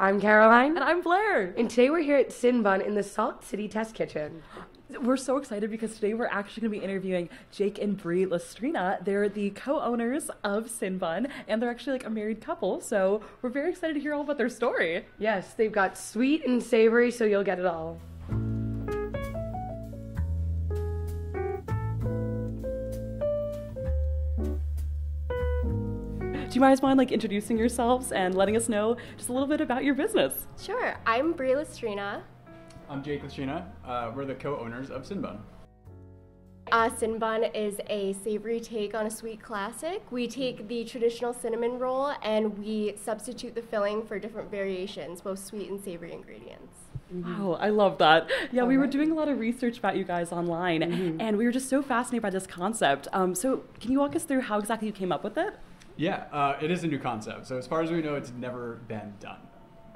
I'm Caroline. And I'm Blair. And today we're here at Sin Bun in the Salt City Test Kitchen. We're so excited because today we're actually going to be interviewing Jake and Brie Lastrina. They're the co-owners of Sin Bun, and they're actually like a married couple. So we're very excited to hear all about their story. Yes, they've got sweet and savory, so you'll get it all. Do you guys mind like introducing yourselves and letting us know just a little bit about your business? Sure. I'm Brie Lastrina. I'm Jake Lastrina. Uh, we're the co-owners of Sinbun. Uh, Sinbun is a savory take on a sweet classic. We take the traditional cinnamon roll and we substitute the filling for different variations, both sweet and savory ingredients. Wow, I love that. Yeah, we were doing a lot of research about you guys online, and we were just so fascinated by this concept. Um, so, can you walk us through how exactly you came up with it? Yeah, uh, it is a new concept. So as far as we know, it's never been done.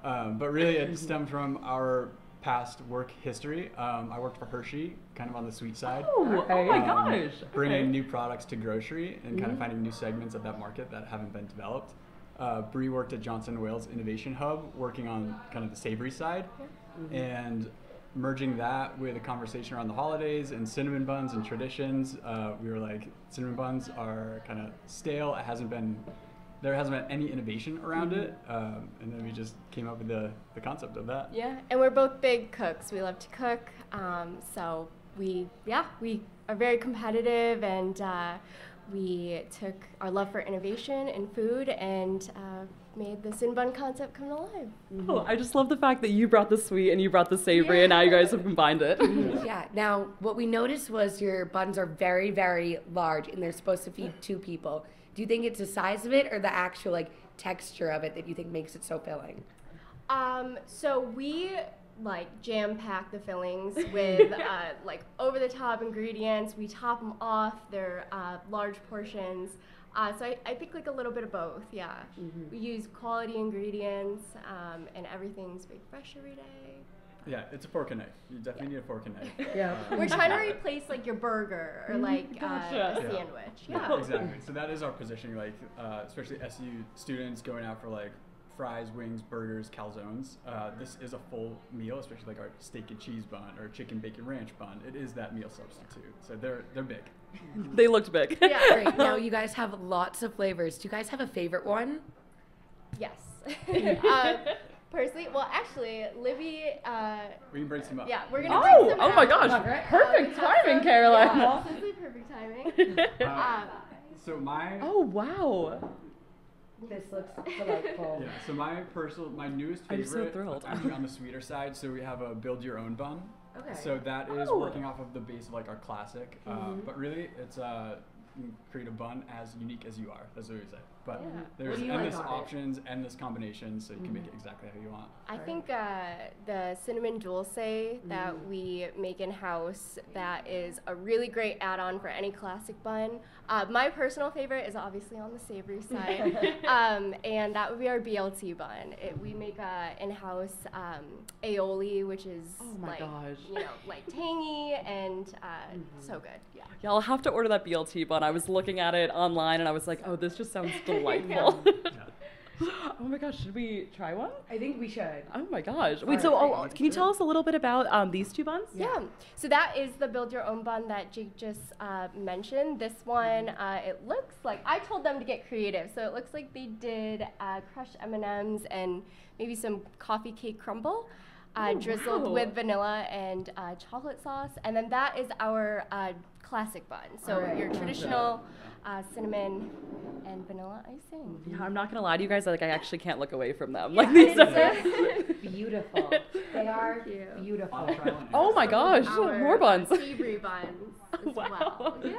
Um, but really, it stemmed from our past work history. Um, I worked for Hershey, kind of on the sweet side. Oh, oh my um, gosh! Bringing Okay. new products to grocery and kind of finding new segments of that market that haven't been developed. Uh, Bree worked at Johnson Wales Innovation Hub, working on kind of the savory side, and merging that with a conversation around the holidays and cinnamon buns and traditions. Uh, we were like, cinnamon buns are kind of stale. It hasn't been. There hasn't been any innovation around it, um, and then we just came up with the, the concept of that. Yeah, and we're both big cooks. We love to cook, um, so we yeah we are very competitive, and uh, we took our love for innovation in food and uh, made the Sinbun concept come to life. Oh, I just love the fact that you brought the sweet and you brought the savory, and now you guys have combined it. Yeah, now what we noticed was your buns are very, very large and they're supposed to feed two people. Do you think it's the size of it or the actual like texture of it that you think makes it so filling? Um, so we like jam pack the fillings with uh, like over the top ingredients. We top them off. They're uh, large portions. Uh, so I, I think like a little bit of both. Yeah, we use quality ingredients, um, and everything's big fresh every day. Yeah, it's a fork and knife. You definitely need a fork and knife. Yeah. Um, We're trying to replace like your burger or like uh, a sandwich. Yeah, Yeah. exactly. So that is our positioning, like uh, especially SU students going out for like fries, wings, burgers, calzones. Uh, this is a full meal, especially like our steak and cheese bun or chicken bacon ranch bun. It is that meal substitute. So they're they're big. they looked big. Yeah. Great. Now you guys have lots of flavors. Do you guys have a favorite one? Yes. um, personally, well, actually, Libby. Uh, We can bring some up. yeah, we're gonna. Oh, bring some oh my gosh! Perfect Uh, timing, some- Caroline. Yeah, absolutely perfect timing. Uh, Um, so my Oh wow! This looks delightful. yeah. So my personal, my newest favorite. I'm so favorite, thrilled. actually on the sweeter side. So we have a build your own bun. Okay. So that is Oh. working off of the base of like our classic, uh, but really it's uh, create a bun as unique as you are. That's what we say. But Yeah. there's What do you like endless on it? options, endless combinations, so you can make it exactly how you want. I think uh, the cinnamon dulce that we make in house that is a really great add-on for any classic bun. Uh, my personal favorite is obviously on the savory side, um, and that would be our BLT bun. It, we make a in-house um, aioli, which is Oh my like gosh. you know like tangy and uh, so good. Yeah. Yeah, I'll have to order that BLT bun. I was looking at it online and I was like, oh, this just sounds delightful. oh my gosh, should we try one? I think we should. Oh my gosh. Wait, so oh, can you tell us a little bit about um, these two buns? Yeah. So that is the build your own bun that Jake just uh, mentioned. This one, uh, it looks like I told them to get creative, so it looks like they did uh, crushed M and M's and maybe some coffee cake crumble. Uh, Oh, drizzled wow. with vanilla and uh, chocolate sauce, and then that is our uh, classic bun. So Alright. your traditional uh, cinnamon and vanilla icing. Yeah, I'm not gonna lie to you guys. Like, I actually can't look away from them. Like these are. Beautiful. They are you. beautiful. On trial and Oh my gosh, Our more buns. savory buns as Wow. well. Yeah.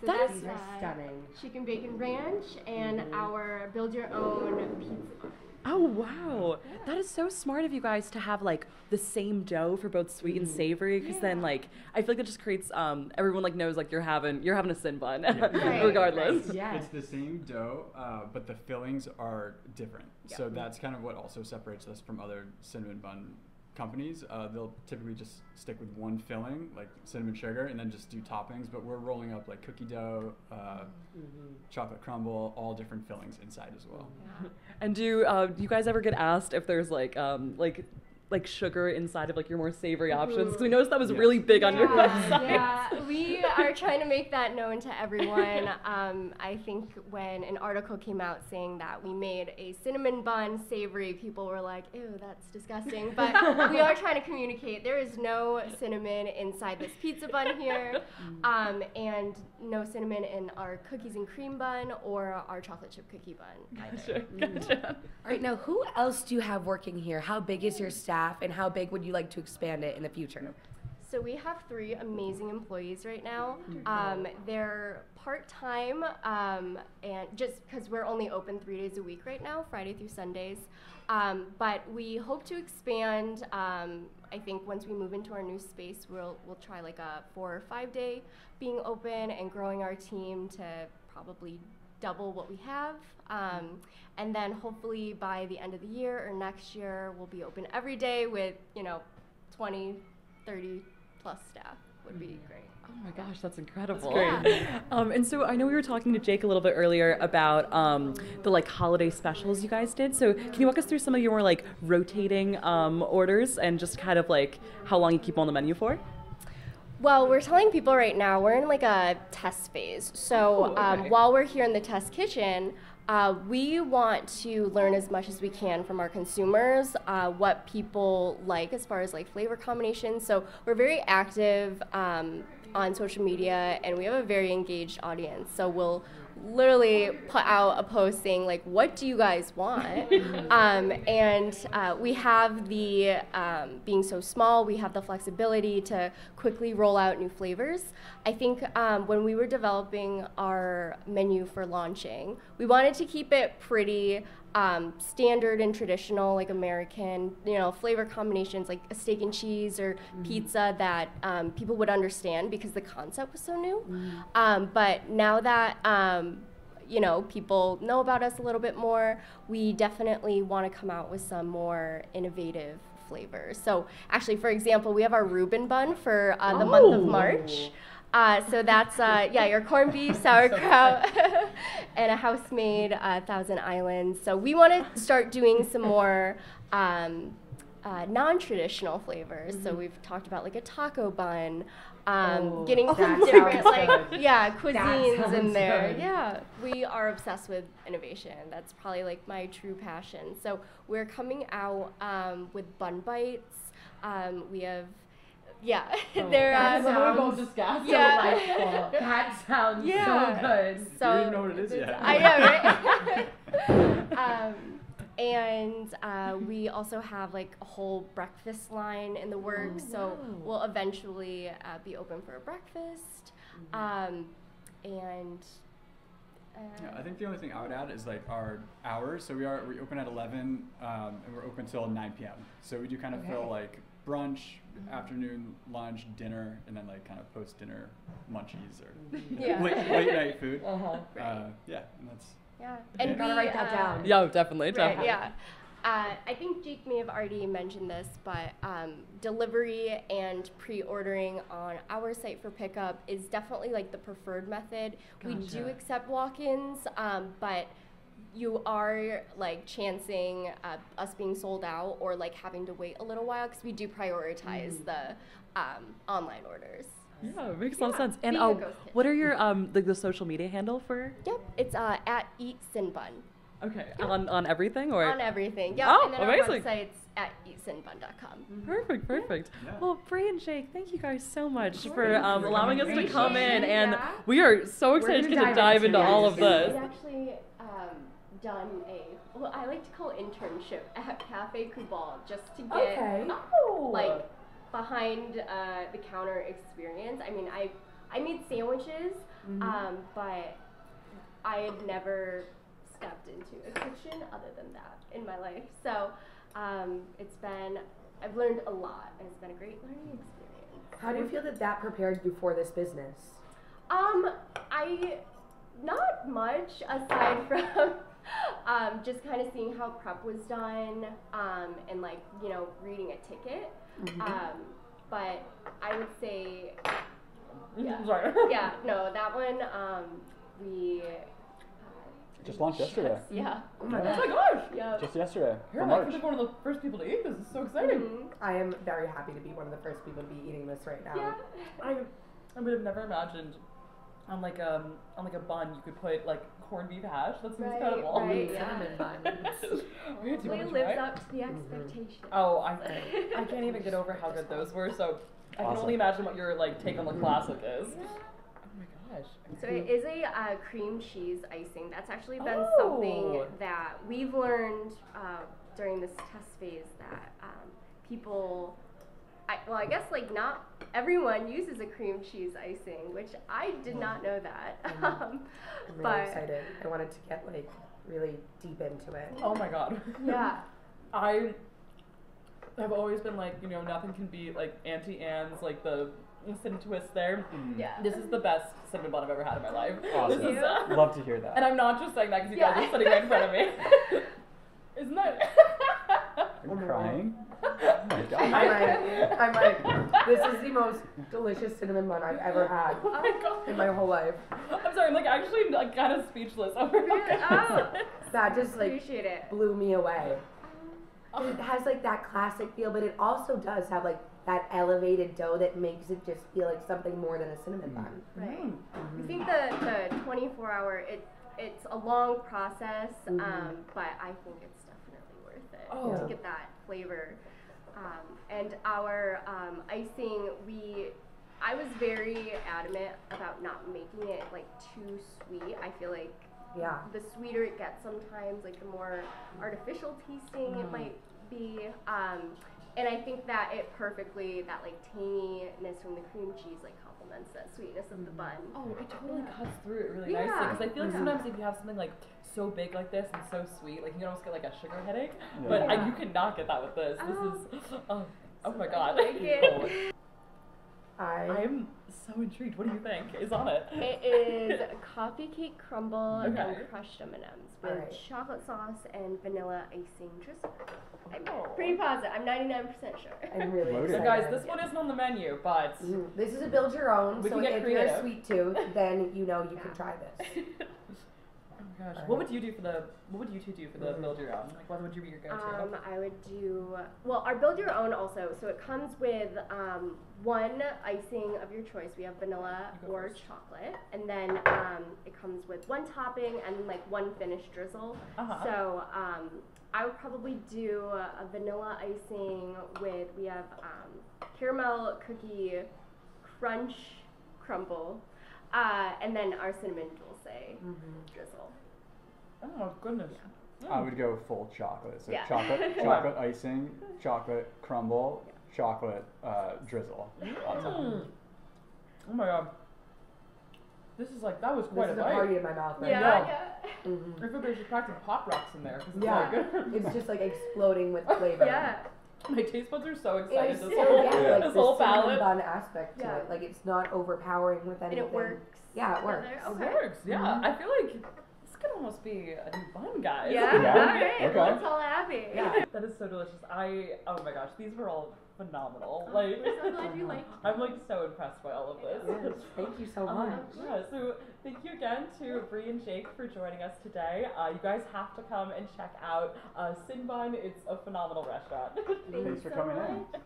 So that's is- These are uh, stunning. chicken bacon ranch and our build your own pizza bun. Oh wow, that is so smart of you guys to have like the same dough for both sweet and savory. Because then like I feel like it just creates um everyone like knows like you're having you're having a sin bun Right, regardless. right. Yeah. It's the same dough, uh, but the fillings are different. So that's kind of what also separates us from other cinnamon bun companies, uh, they'll typically just stick with one filling, like cinnamon sugar, and then just do toppings. But we're rolling up like cookie dough, uh, chocolate crumble, all different fillings inside as well. And do uh, do you guys ever get asked if there's like um like like sugar inside of like your more savory options because we noticed that was Yes. really big on your Yeah, website. yeah, we are trying to make that known to everyone. Um, I think when an article came out saying that we made a cinnamon bun savory, people were like, ew, that's disgusting. But we are trying to communicate there is no cinnamon inside this pizza bun here, um, and no cinnamon in our cookies and cream bun or our chocolate chip cookie bun either. Gotcha, gotcha. All right, now who else do you have working here? How big is your staff, and how big would you like to expand it in the future? So we have three amazing employees right now. Um, they're part time, um, and just because we're only open three days a week right now, Friday through Sundays. Um, but we hope to expand. Um, I think once we move into our new space, we'll we'll try like a four or five day being open and growing our team to probably double what we have. Um, and then hopefully by the end of the year or next year, we'll be open every day with, you know, 20, 30 plus staff would be great. Oh my gosh, that's incredible. great. Um, and so I know we were talking to Jake a little bit earlier about um, the like holiday specials you guys did. So can you walk us through some of your more like rotating um, orders and just kind of like how long you keep on the menu for? Well, we're telling people right now we're in like a test phase. So Oh, um, while we're here in the test kitchen, uh, we want to learn as much as we can from our consumers, uh, what people like as far as like flavor combinations. So we're very active um, on social media, and we have a very engaged audience. So we'll literally put out a post saying like, "What do you guys want?" um, and uh, we have the um, being so small, we have the flexibility to quickly roll out new flavors. I think um, when we were developing our menu for launching, we wanted to keep it pretty um, standard and traditional, like American, you know, flavor combinations like a steak and cheese or pizza that um, people would understand because the concept was so new. Um, but now that um, you know people know about us a little bit more, we definitely want to come out with some more innovative flavors. So actually, for example, we have our Reuben bun for uh, the month of Oh. March. Uh, so that's uh, yeah, your corned beef, sauerkraut, and a house-made uh, Thousand Islands. So we want to start doing some more um, uh, non-traditional flavors. So we've talked about like a taco bun, um, Oh, getting some different like yeah cuisines in there. good. Yeah, we are obsessed with innovation. That's probably like my true passion. So we're coming out um, with bun bites. Um, we have yeah, they're that uh, sounds Yeah. That sounds Yeah. so good. so don't even know what it is yet. I know, right? um, and uh, we also have like a whole breakfast line in the works. so wow. we'll eventually uh, be open for a breakfast. Um, and uh, Yeah, I think the only thing I would add is like our hours. So we are we open at 11 um, and we're open till 9 p.m. So we do kind of fill Okay. like brunch, afternoon, lunch, dinner, and then like kind of post dinner munchies or Yeah. late, late night food. Uh-huh. Uh, yeah, and that's yeah, Yeah. and Gotta we, write that uh, down. Yeah, definitely, Right, definitely. yeah. Uh, I think Jake may have already mentioned this, but um, delivery and pre-ordering on our site for pickup is definitely like the preferred method. We do accept walk-ins, um, but you are like chancing uh, us being sold out or like having to wait a little while because we do prioritize Mm. the um, online orders. Yeah, it makes a lot of sense. And being a uh, what are your um like the social media handle for? Yep, it's uh, at Eat Sin Bun Okay, on on everything or on everything. Yep, Oh, and then amazing. our website's at eatsinbun.com. Perfect, perfect. Yeah. Well, Bray and Jake, thank you guys so much for um, allowing us to come in, and yeah. we are so excited to gonna get to dive dive into into all of this. We actually um, done a well, I like to call internship at Cafe Kubal just to get Okay. like behind uh, the counter experience. I mean, I I made sandwiches, Mm-hmm. um, but I had never stepped into a kitchen other than that in my life. So um, it's been I've learned a lot, and it's been a great learning experience. How do you feel that that prepared you for this business? Um, I not much aside from um, just kind of seeing how prep was done um, and like you know reading a ticket. Um, but I would say, yeah, Sorry. yeah, no, that one um, we. Just launched yesterday. Yeah. Oh my Oh gosh. Yeah. Just yesterday Here, You're March. like one of the first people to eat this. It's so exciting. Mhm. I am very happy to be one of the first people to be eating this right now. Yeah. I, I would have never imagined on like um on like a bun you could put like corned beef hash. That seems Right, incredible. right, yeah. cinnamon buns. we had Hopefully it lives up to the expectation. Oh, I I can't even get over how good those were. So I can only imagine what your like take on the classic is. Oh my gosh. So it is a uh, cream cheese icing. That's actually been Oh. something that we've learned uh, during this test phase that um, people, I, well, I guess like not everyone uses a cream cheese icing, which I did not know that. Um, I'm really but excited. I wanted to get like really deep into it. Oh my god. yeah, I have always been like, you know, nothing can beat like Auntie Anne's like the cinnamon twist there. Mm. yeah. This is the best cinnamon bun I've ever had in my life. Awesome. Is, uh, Love to hear that. and I'm not just saying that because you Yeah. guys are sitting right in front of me. Isn't that? Are you crying? Oh my I'm god. like, I'm like, this is the most delicious cinnamon bun I've ever had oh my god. in my whole life. I'm sorry, I'm like actually like kind of speechless over how good Oh. this is. That just like Appreciate it. blew me away. It has like that classic feel, but it also does have like that elevated dough that makes it just feel like something more than a cinnamon bun. Right. Mm. I think the, the 24 hour, it, it's a long process, Mhm. um, but I think it's worth it Oh. to get that flavor. Um, and our um, icing, we, I was very adamant about not making it like too sweet. I feel like Yeah. the sweeter it gets sometimes, like the more artificial tasting it Mhm. might be. Um, and I think that it perfectly, that like tanginess from the cream cheese, like complements that sweetness of the bun. Oh, it totally cuts through it really nicely. Because I feel like Yeah. sometimes if you have something like so big like this and so sweet, like you can almost get like a sugar headache. Yeah. But I, Yeah. you cannot get that with this. This Oh. is oh, oh, oh my god. I like it. I I'm so intrigued. What do you think is on it? It is coffee cake crumble Okay. and crushed M&Ms with Alright. chocolate sauce and vanilla icing drizzle. I'm Oh. pretty positive. I'm 99% sure. I'm really Loaded. So guys, this one isn't on the menu, but Mhm. This is a build your own. We so can get if you're a sweet tooth, then you know you can try this. gosh, what would you do for the? What would you two do for the Mhm. build your own? Like, what would you be your go-to? Um, I would do well. Our build your own also. So it comes with um, one icing of your choice. We have vanilla or first. chocolate, and then um, it comes with one topping and like one finished drizzle. Uh-huh. So um, I would probably do a vanilla icing with we have um, caramel cookie crunch crumble, uh, and then our cinnamon dulce drizzle. Oh goodness. I would go full chocolate. So Yeah. chocolate, chocolate icing, chocolate crumble, chocolate uh, drizzle. Mm. Oh my god. This is like that was quite This is a a bite. party in my mouth right Yeah, know. yeah. Mhm. I feel like there's just packed some pop rocks in there. 'cause it's Yeah. like- It's just like exploding with flavor. Yeah. my taste buds are so excited. is This so whole, yeah, Yeah. like this the whole cinnamon palette. bun aspect to Yeah. it. Like it's not overpowering with And anything. it works. Yeah, it works. together. It works, yeah. Mhm. I feel like this could almost be a new bun, guys. Yeah. Yeah. All right. Okay. Let's all happy. Yeah. that is so delicious. I oh my gosh, these were all phenomenal. Like We're so glad you liked I'm like so impressed by all of this. Yes, Thank you so Um, much. yeah, so thank you again to Bree and Jake for joining us today. Uh, you guys have to come and check out uh, Sin Bun. It's a phenomenal restaurant. Thank Thanks you for so coming in.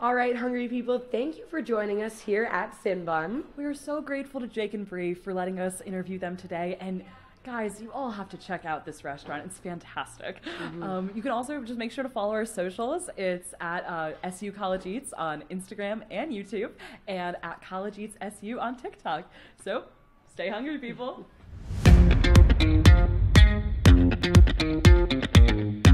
All right, hungry people, thank you for joining us here at Sinbun. We are so grateful to Jake and Bree for letting us interview them today. And guys, you all have to check out this restaurant. It's fantastic. Um, you can also just make sure to follow our socials. It's at uh, SU College Eats on Instagram and YouTube, and at College Eats SU on TikTok. So stay hungry, people.